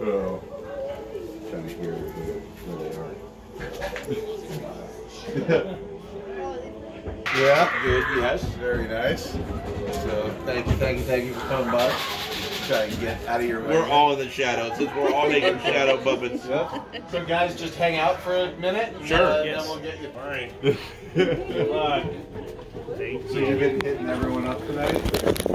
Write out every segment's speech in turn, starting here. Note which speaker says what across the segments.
Speaker 1: Oh. Trying to hear where they are. yeah, good, yes, very nice. So thank you, thank you, thank you for coming by. Try and get out of your way.
Speaker 2: We're all in the shadow since we're all making shadow puppets.
Speaker 1: Yep. So guys, just hang out for a minute. and,
Speaker 2: Sure,
Speaker 1: uh,
Speaker 2: yes.
Speaker 1: Then we'll get you.
Speaker 2: All right.
Speaker 1: Good
Speaker 2: luck. Thank
Speaker 1: So you've been hitting everyone up tonight?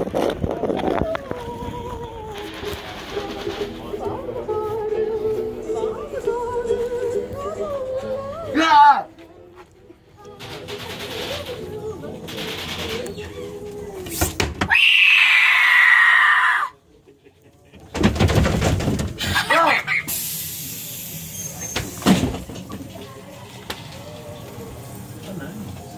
Speaker 3: Oh,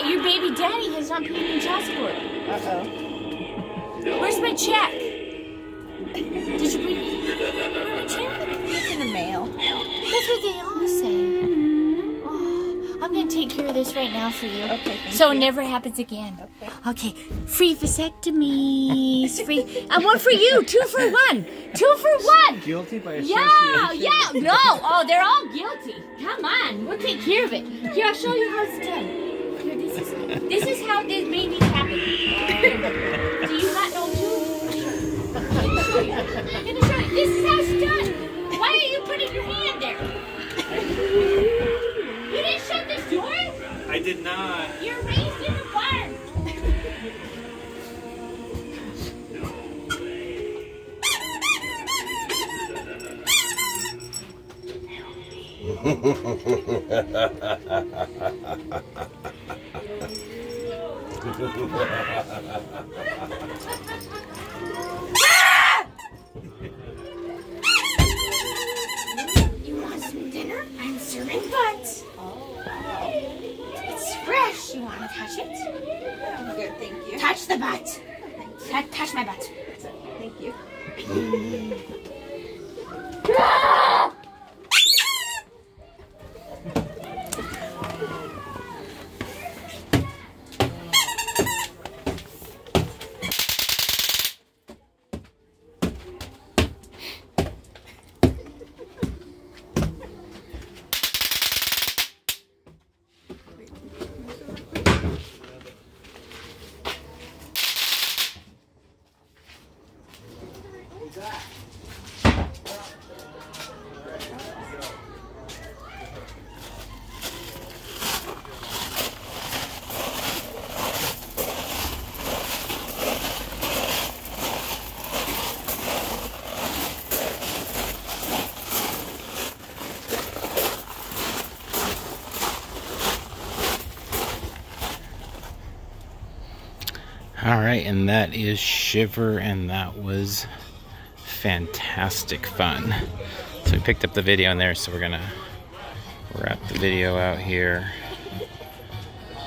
Speaker 3: That your baby daddy has not paid me child support.
Speaker 4: Uh-oh.
Speaker 3: Where's my check? Did you bring me a check?
Speaker 4: It's in the mail.
Speaker 3: That's what they all say. Oh, I'm gonna take care of this right now for you.
Speaker 4: Okay, thank
Speaker 3: so
Speaker 4: you.
Speaker 3: it never happens again.
Speaker 4: Okay.
Speaker 3: Okay, free vasectomies. Free. I want for you. Two for one. Two for one.
Speaker 5: Guilty by association.
Speaker 3: Yeah, yeah. No. Oh, they're all guilty. Come on, we'll take care of it. Here, I'll show you how it's done. Here, this is this is how this babies happen. Here. Do you not know too? I'm gonna show you. I'm gonna show you. This is how it's done. Why are you putting your hand there? You didn't shut this door?
Speaker 2: I did not.
Speaker 3: You're raised in a barn. You want some dinner? I'm serving butt. It's fresh. You want to touch it?
Speaker 4: I'm good, thank you.
Speaker 3: Touch the butt. Oh, touch, touch my butt.
Speaker 4: Thank you.
Speaker 5: All right, and that is Shiver, and that was fantastic fun. So we picked up the video in there, so we're gonna wrap the video out here.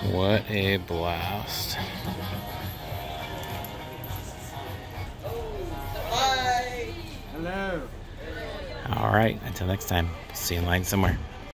Speaker 5: What a blast!
Speaker 1: Hello.
Speaker 5: All right, until next time, see you in line somewhere.